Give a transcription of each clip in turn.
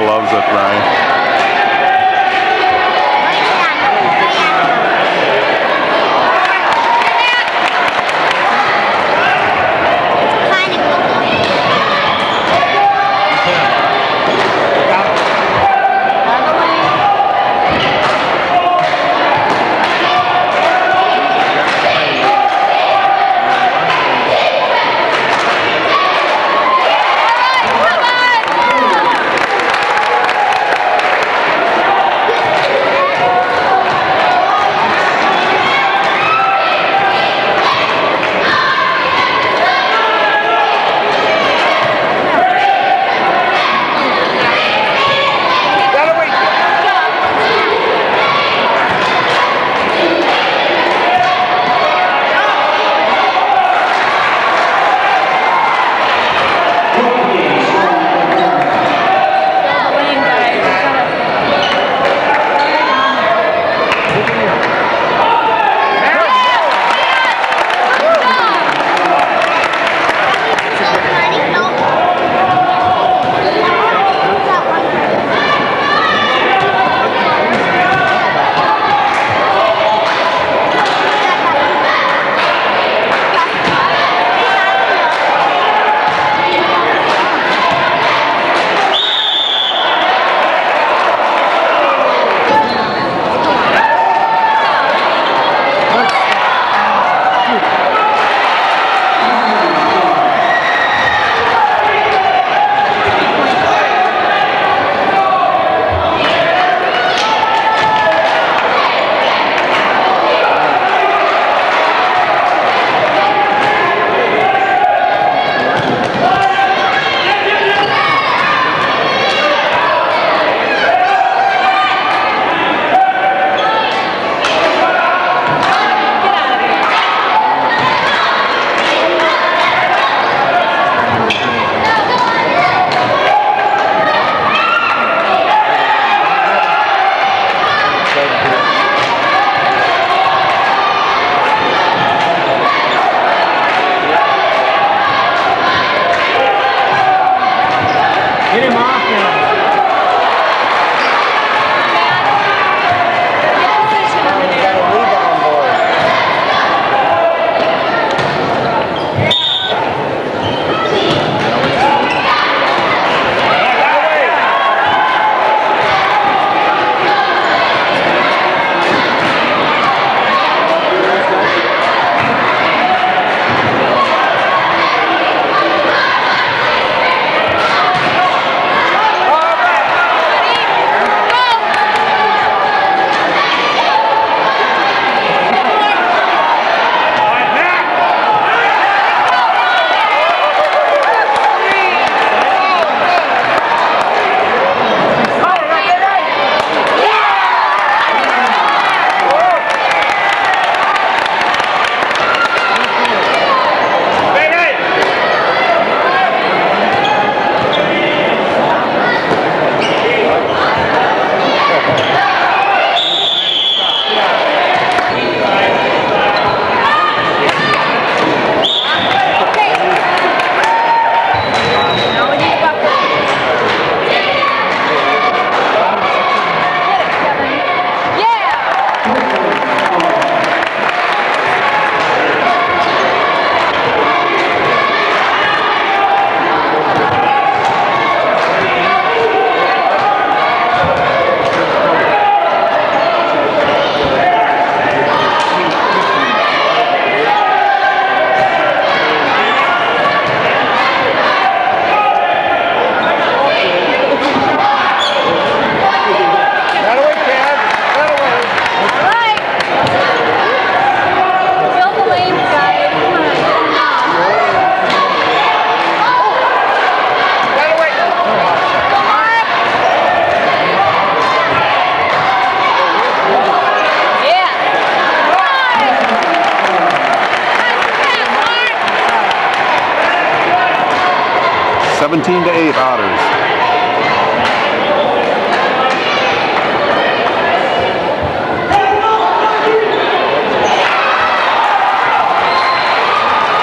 People loves it, Ryan.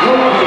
Good.